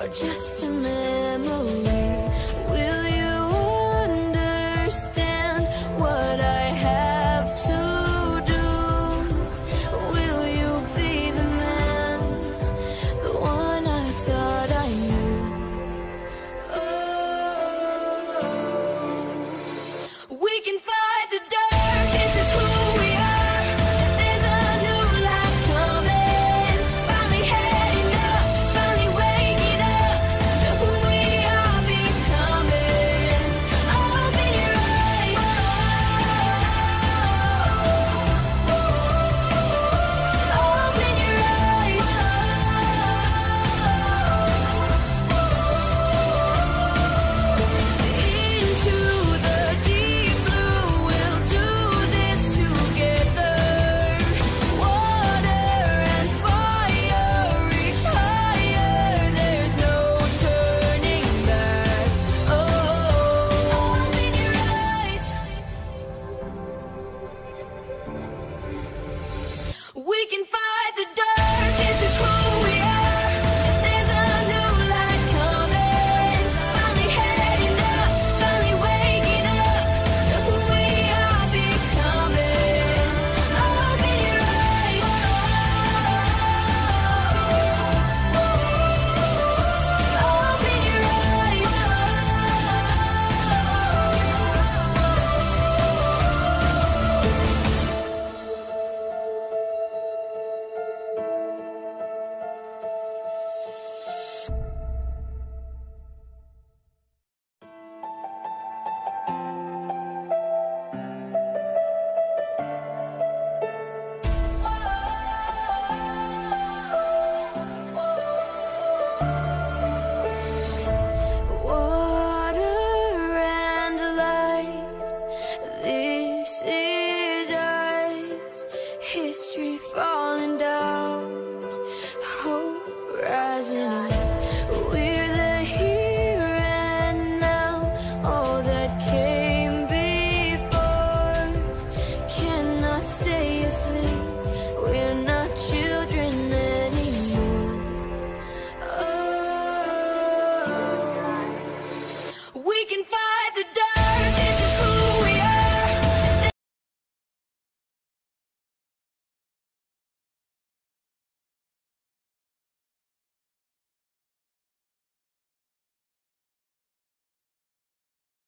or just a memory can fight.